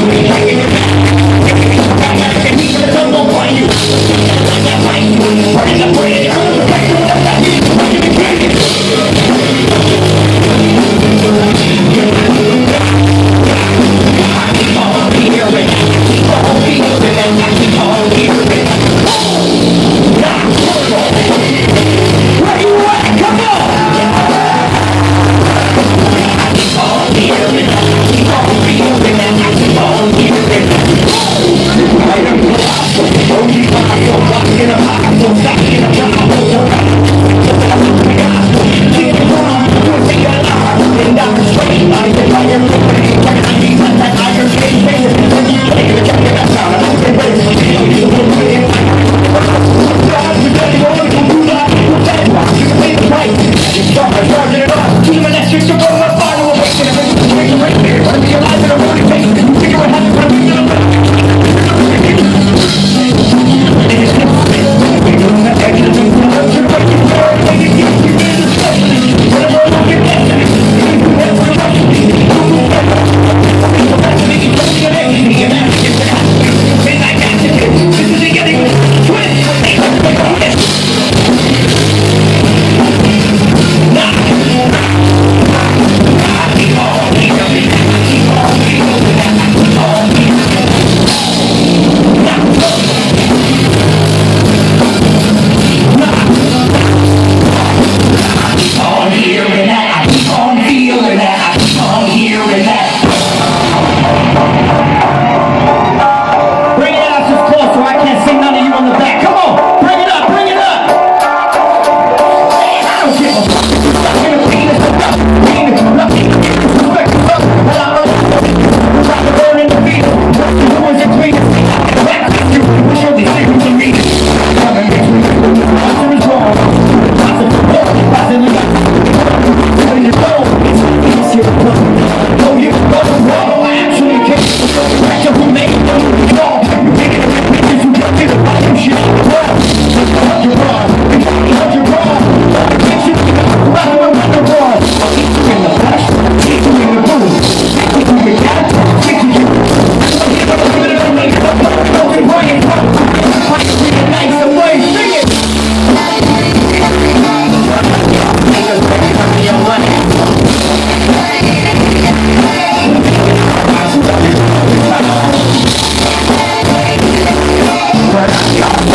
Thank you. Shit,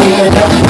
Yeah.